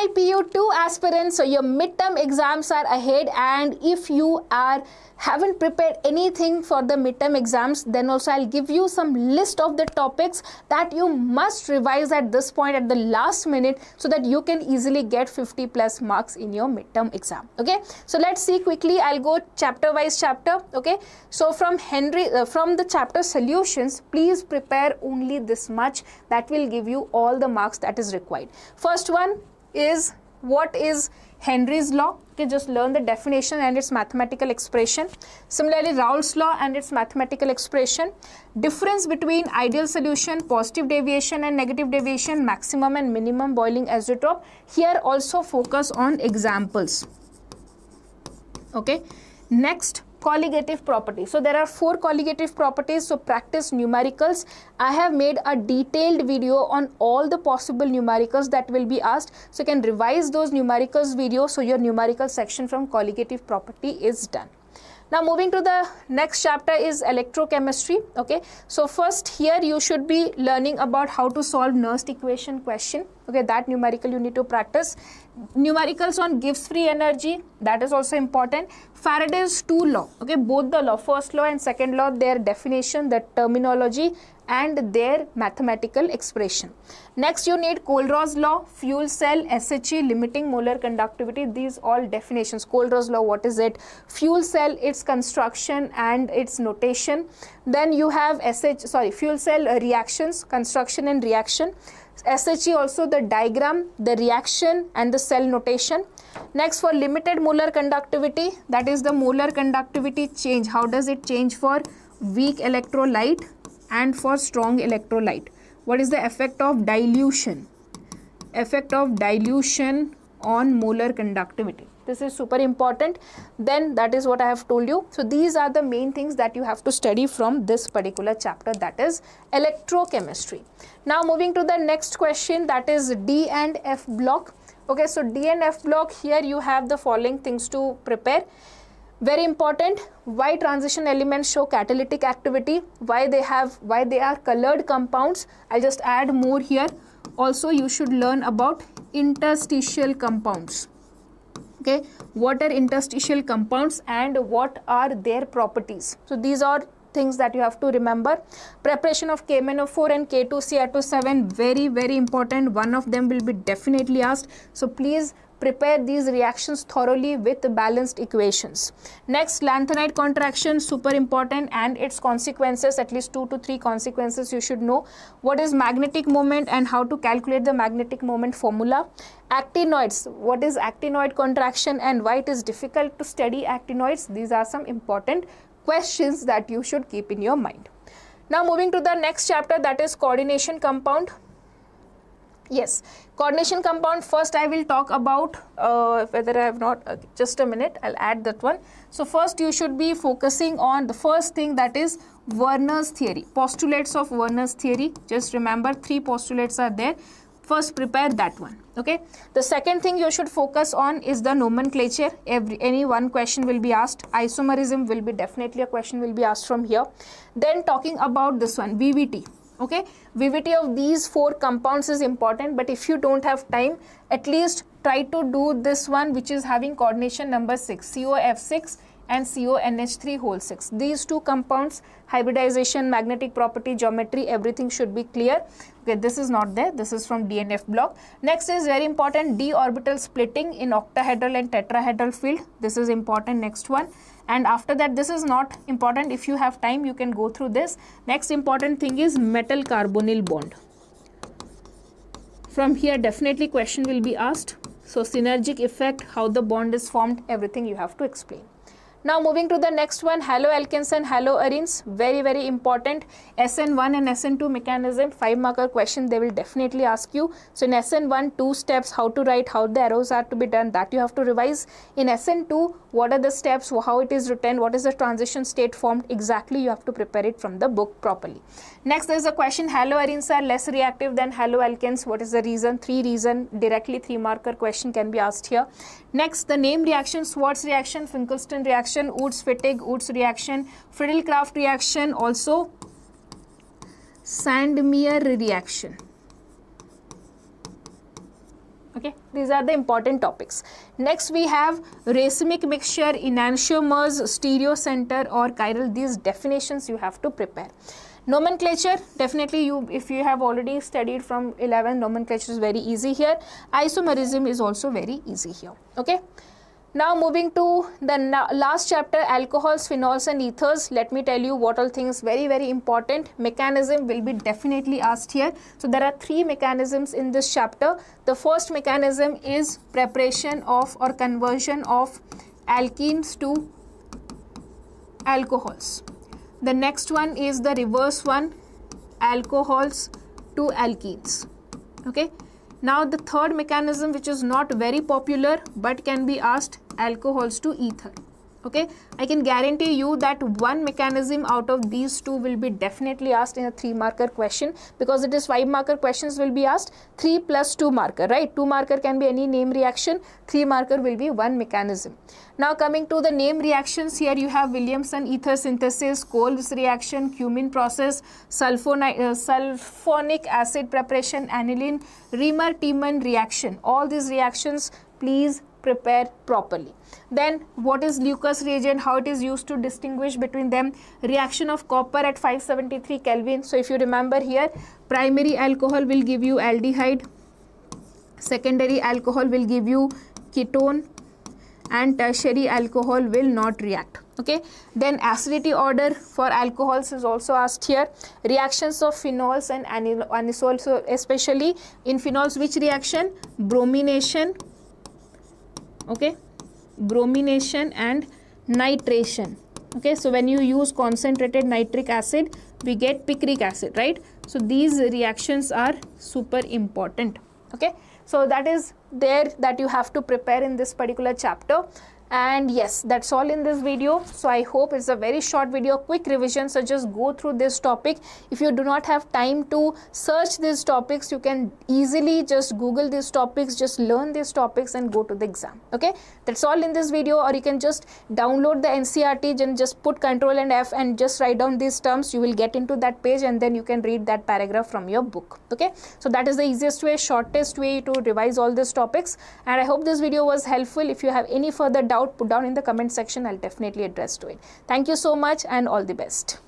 my PU2 aspirants, so your midterm exams are ahead, and if you are haven't prepared anything for the midterm exams, then also I'll give you some list of the topics that you must revise at this point at the last minute so that you can easily get 50 plus marks in your midterm exam. Okay, so let's see quickly. I'll go chapter wise chapter. Okay, so from Henry uh, from the chapter solutions, please prepare only this much. That will give you all the marks that is required. First one is what is Henry's law. Okay, just learn the definition and its mathematical expression. Similarly, Raoult's law and its mathematical expression. Difference between ideal solution, positive deviation and negative deviation, maximum and minimum Boiling azeotrope. Here also focus on examples. Okay. Next, colligative properties. So there are four colligative properties. So practice numericals. I have made a detailed video on all the possible numericals that will be asked. So you can revise those numericals video. So your numerical section from colligative property is done. Now moving to the next chapter is electrochemistry. Okay. So first here you should be learning about how to solve Nernst equation question. Okay. That numerical you need to practice. Numericals on Gibbs free energy. That is also important. Faraday's two law. Okay. Both the law, first law and second law, their definition, the terminology and their mathematical expression. Next you need Kohlrausch law, fuel cell, SHE, limiting molar conductivity. These all definitions. Kohlrausch law, what is it? Fuel cell, its construction and its notation. Then you have SH, sorry, fuel cell reactions, construction and reaction. SHE also the diagram, the reaction and the cell notation. Next for limited molar conductivity, that is the molar conductivity change. How does it change for weak electrolyte? and for strong electrolyte what is the effect of dilution effect of dilution on molar conductivity this is super important then that is what i have told you. So these are the main things that you have to study from this particular chapter that is electrochemistry. Now moving to the next question that is d and f block. Okay so d and f block here you have the following things to prepare. Very important why transition elements show catalytic activity why they have why they are colored compounds. I'll just add more here. Also you should learn about interstitial compounds okay what are interstitial compounds and what are their properties? So these are things that you have to remember preparation of KMnO4 and K2Cr2O7 very very important one of them will be definitely asked so please prepare these reactions thoroughly with balanced equations. Next, lanthanide contraction, super important and its consequences, at least two to three consequences you should know. What is magnetic moment and how to calculate the magnetic moment formula. Actinoids, what is actinoid contraction and why it is difficult to study actinoids. These are some important questions that you should keep in your mind. Now moving to the next chapter that is coordination compound. Yes, coordination compound first I will talk about uh, whether I have not uh, just a minute I'll add that one. So first you should be focusing on the first thing that is Werner's theory postulates of Werner's theory just remember three postulates are there first prepare that one okay? The second thing you should focus on is the nomenclature. Every any one question will be asked. Isomerism will be definitely a question will be asked from here. Then talking about this one VBT okay? Vividity of these four compounds is important but if you don't have time at least try to do this one which is having coordination number 6 COF6 and CONH3 whole 6 these two compounds hybridization magnetic property geometry everything should be clear. Okay this is not there. This is from DNF block. Next is very important d orbital splitting in octahedral and tetrahedral field. This is important next one. And after that this is not important. If you have time you can go through this. Next important thing is metal carbonyl bond. From here definitely question will be asked. So synergic effect how the bond is formed everything you have to explain now moving to the next one, haloalkanes and haloarenes, very very important. SN1 and SN2 mechanism, 5 marker question they will definitely ask you. So in SN1, two steps, how to write, how the arrows are to be done, that you have to revise. In SN2, what are the steps, how it is written, what is the transition state formed, exactly you have to prepare it from the book properly. Next there is a question, haloarenes are less reactive than haloalkanes, what is the reason? Three reason, directly 3 marker question can be asked here. Next, the name reaction, Swarts reaction, Finkelstein reaction, Wurtz-Fittig, Wurtz reaction, Friedel-Crafts reaction, also Sandmeyer reaction. okay these are the important topics. Next we have racemic mixture enantiomers stereocenter or chiral. These definitions you have to prepare. Nomenclature definitely you if you have already studied from 11 nomenclature is very easy here. Isomerism is also very easy here. Okay now moving to the last chapter alcohols phenols and ethers. Let me tell you what all things very very important. Mechanism will be definitely asked here. So there are three mechanisms in this chapter. The first mechanism is preparation of or conversion of alkenes to alcohols. The next one is the reverse one alcohols to alkenes. Okay now the third mechanism which is not very popular but can be asked alcohols to ether okay? I can guarantee you that one mechanism out of these two will be definitely asked in a three marker question because it is five marker questions will be asked. Three plus two marker right? Two marker can be any name reaction. Three marker will be one mechanism. Now coming to the name reactions here you have williamson ether synthesis Kolbe's reaction cumene process uh, sulfonic acid preparation aniline Reimer Tiemann reaction. All these reactions please prepare properly. Then what is Lucas reagent? How it is used to distinguish between them? Reaction of copper at 573 Kelvin. So if you remember here primary alcohol will give you aldehyde. Secondary alcohol will give you ketone. And tertiary alcohol will not react. Okay? Then acidity order for alcohols is also asked here. Reactions of phenols and anisoles so especially in phenols which reaction? Bromination okay? Bromination and nitration okay? So when you use concentrated nitric acid we get picric acid right? So these reactions are super important okay? So that is there that you have to prepare in this particular chapter and yes that's all in this video. So i hope it's a very short video quick revision. So just go through this topic. If you do not have time to search these topics you can easily just google these topics just learn these topics and go to the exam. Okay? That's all in this video. Or you can just download the NCERT and just put control and f and just write down these terms. You will get into that page and then you can read that paragraph from your book. Okay? So that is the easiest way shortest way to revise all these topics. And i hope this video was helpful. If you have any further doubt doubt put down in the comment section. I'll definitely address to it. Thank you so much and all the best